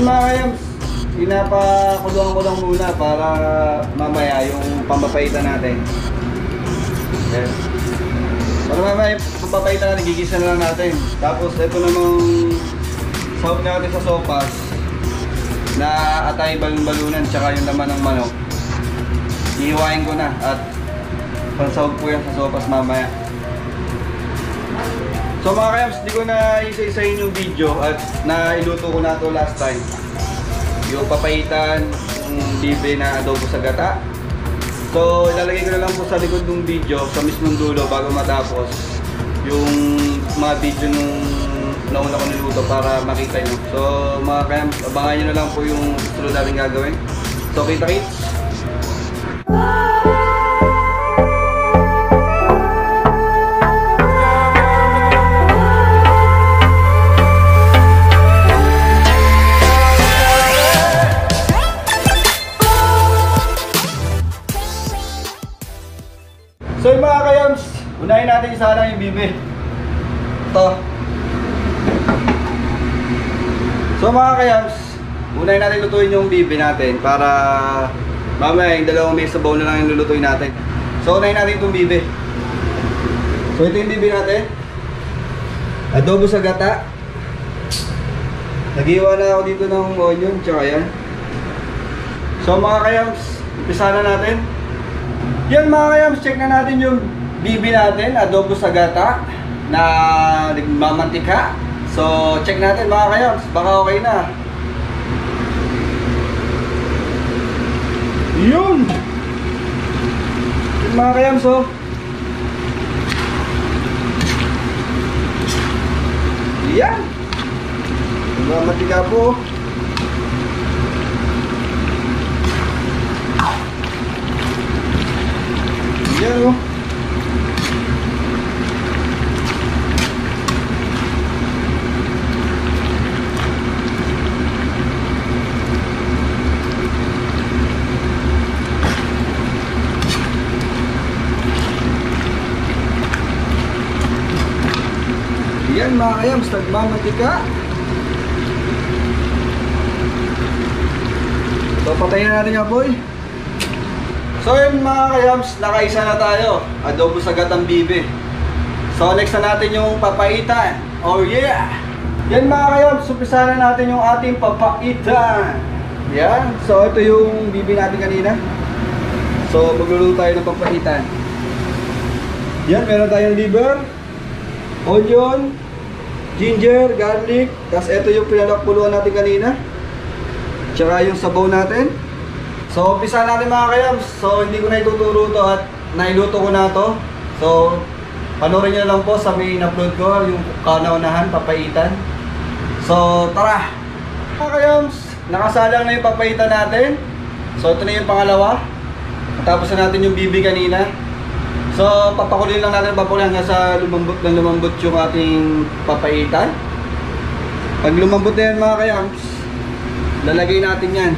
Yan mga ko lang muna para mamaya yung pamapaitan natin. Yan. Para mamaya yung pamapaitan natin, gigisa na lang natin. Tapos ito namang sahog natin sa sopas na atay balon-balunan tsaka yung laman ng manok. Iiwain ko na at pansahog po yan sa sopas mamaya. So mga kayams, di ko na isa-isahin yung video at nailuto ko na to last time. Yung papaitan, yung bibe na adobo sa gata. So ilalagay ko na lang po sa likod ng video, sa mismong dulo bago matapos yung mga video nung nauna ko niluto para makita nyo. So mga kayams, abangan nyo na lang po yung susunod natin gagawin. So kita-kits! So yung mga kayams, unahin natin lang yung bibi. Ito. So mga kayams, unahin natin lutuin yung bibi natin para mamaya yung dalawang may sabaw na lang yung lulutuin natin. So unahin natin itong bibi. So ito yung bibi natin. Adobo sa gata. Nagiwa na ako dito ng onion, tsaka yan. So mga kayams, umpisa na natin. Yan mga kayams, check na natin yung bibi natin, adobo sa gata na nagmamantika. So, check natin mga kayams, baka okay na. Yun! Yun mga kayams, oh. Yan! Nagmamantika po. Yan oh. Yan mga kayams, nagmamatika. So patayin na natin yung boy. So yun mga kayams, nakaisa na tayo. Adobo sa gatang bibi. So next na natin yung papaitan. Oh yeah! Yan mga kayams, umpisa na natin yung ating papaitan. Yan. So ito yung bibi natin kanina. So magluluto tayo ng papaitan. Yan, meron tayong liver, onion, ginger, garlic, tapos ito yung pinalakpuluan natin kanina. Tsaka yung sabaw natin. So, umpisa natin mga kayams. So, hindi ko na ituturo to at nailuto ko na to. So, panoorin nyo lang po sa main upload ko, yung kanaunahan, papaitan. So, tara! Mga kayams, nakasalang na yung papaitan natin. So, ito na yung pangalawa. Tapos na natin yung bibi kanina. So, papakuloyin lang natin papakuloyin hanggang sa lumambot ng lumambot yung ating papaitan. Pag lumambot na yan mga kayams, lalagay natin yan.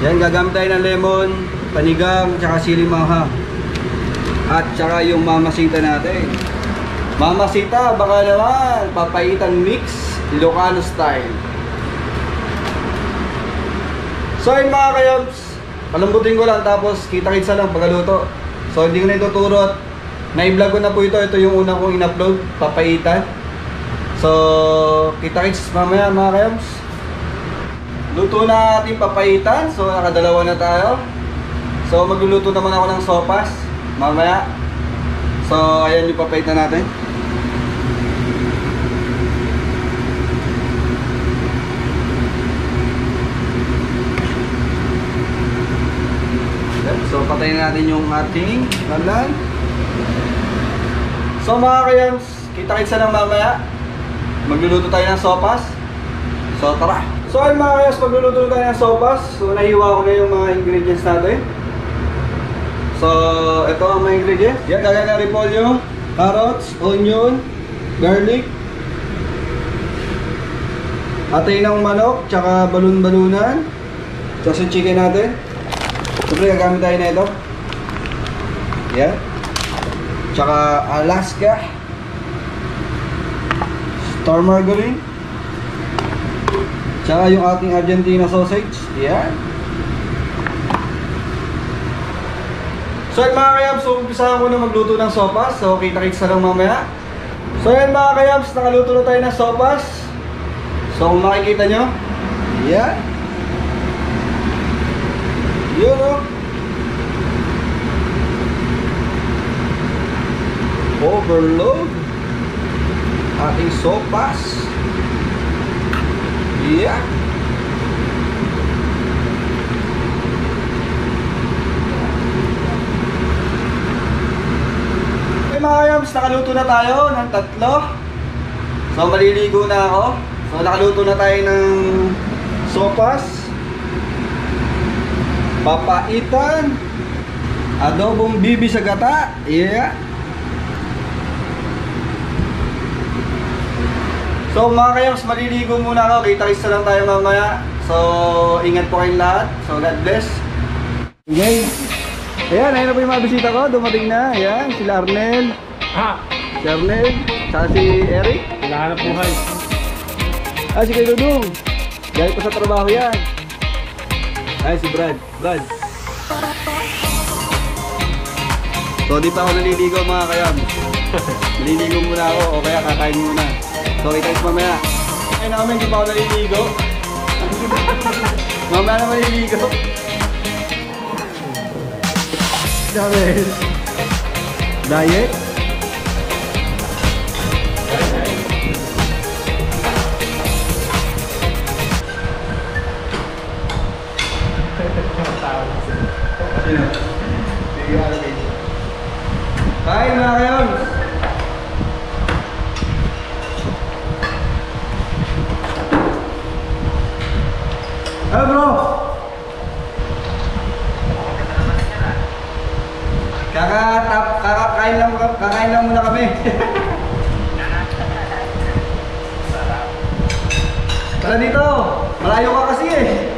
Yan, gagamit tayo ng lemon, panigang, tsaka sili maha. At tsaka yung mamasita natin. Mamasita, baka naman, papaitan mix, Ilocano style. So yun mga kayabs, palambutin ko lang tapos kita-kitsa lang pagkaluto. So hindi ko na ituturo na-vlog ko na po ito. Ito yung una kong in-upload, papaitan. So, kita-kits mamaya mga kayabs. Luto na ating papaitan. So, nakadalawa na tayo. So, magluluto naman ako ng sopas. Mamaya. So, ayan yung papaitan natin. So, patayin natin yung ating lalan. So, mga kayams, kita-kitsa ng mamaya. Magluluto tayo ng sopas. So, tara! So ayun mga kayas, pagluluto tayo ng sopas. So nahiwa ko na yung mga ingredients natin. So ito ang mga ingredients. Yan, kagaya ng repolyo, carrots, onion, garlic, atay ng manok, tsaka balon-balunan, tsaka sa chicken natin. Siyempre gagamit tayo na ito. Yan. Tsaka Alaska, star margarine, Tsaka yung ating Argentina sausage. Yan. So yan mga kayams, so umpisahan ko na magluto ng sopas. So kita-kits na lang mamaya. So yan mga kayams, nakaluto na tayo ng sopas. So kung makikita nyo, yan. Yun o. Overload. Ating sopas. Yeah. Okay mga kayams, nakaluto na tayo ng tatlo. So maliligo na ako. So nakaluto na tayo ng sopas, papaitan, adobong bibi sa gata. Yeah. So mga kayams, maliligo muna ako. Kita-kits na lang tayo mamaya. So ingat po kayong lahat. So God bless. Okay. Ayan, ayun na po yung mga bisita ko. Dumating na. Ayan, sila Arnel. Ha! Si Arnel. Saka si Eric. Hinahanap buhay. Ah, si Kay Dudong. Galing pa sa trabaho yan. Ay, si Brad. Brad. So, di pa ako naliligo mga kayam. naliligo muna ako o kaya kakain muna. So, kita kita mamaya. Ay namin, di pa ako naliligo. mamaya na maliligo. Sabi. Diet? Hello bro! Kakatap, kakakain lang, kakain lang muna kami. Tara dito! Malayo ka kasi eh!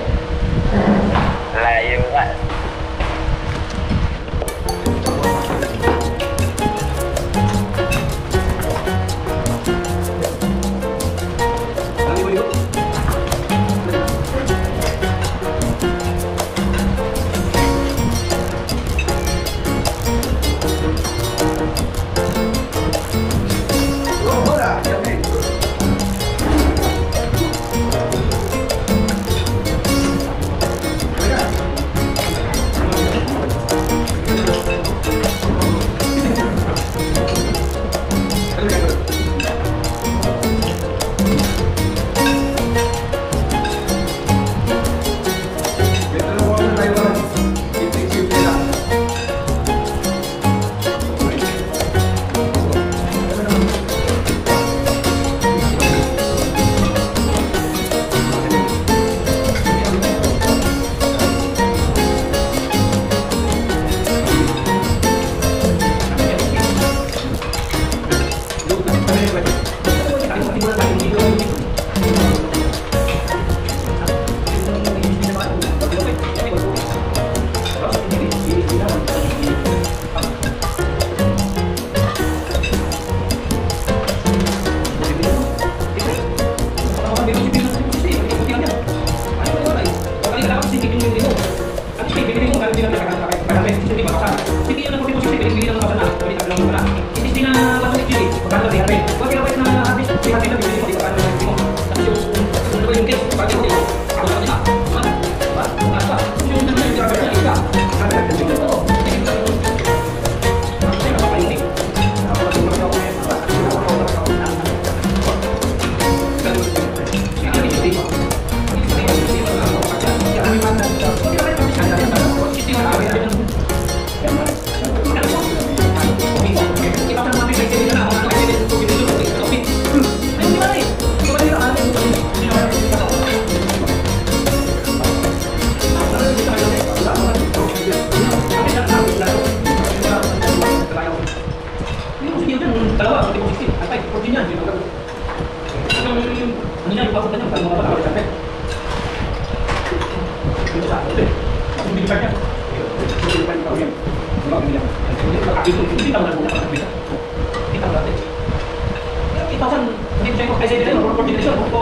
Ito,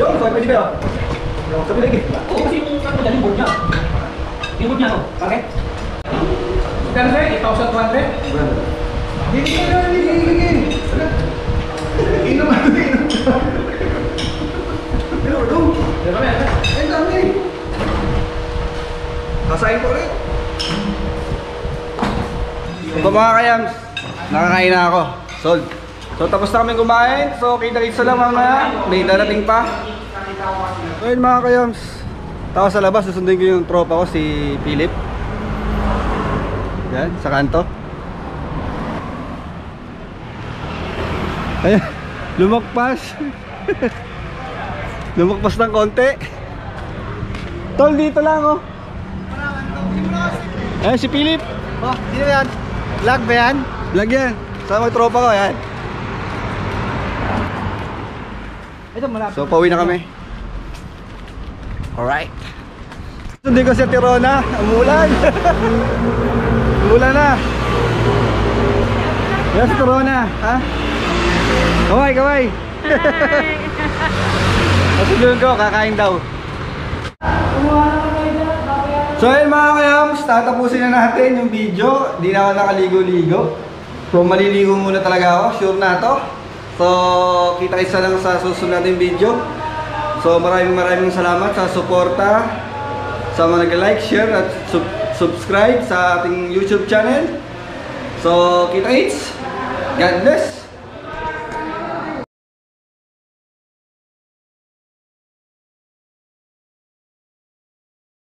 Yun, so pwede ba? Sa pilig eh. Oo, kasi yung ano dyan, yung board niya. Yung board niya, no? Bakit? Kano sir? 8,200? Hindi ka na, hindi ka, hindi ka. Inom ano, inom. Pero, do. Di ba, meron? Ang dami. Kasain ko rin. So mga kayams, nakakain na ako. Sold. So tapos na kami kumain. So kita-kita lang mamaya. May darating pa. So yun mga kayams. Tapos sa labas, susundin ko yung tropa ko, si Philip. Yan, sa kanto. Ayan, lumakpas. lumakpas ng konti. Tol, dito lang oh. Ayan si Philip. Oh, sino yan? Vlog ba yan? Vlog yan. Sama tropa ko, yan. Ito, malapit. So, pauwi na kami. Alright. Sundin ko si Tirona. Umulan. Umulan na. Yes, Tirona. Ha? Kaway, kaway. Nasundin ko, kakain daw. So ayun mga kayams, tatapusin na natin yung video. Di na ako nakaligo-ligo. So maliligo muna talaga ako, sure na to. So kita-kita lang sa susunod natin video. So maraming maraming salamat sa suporta sa mga nag-like, share at sub- subscribe sa ating YouTube channel. So kita-its. God bless.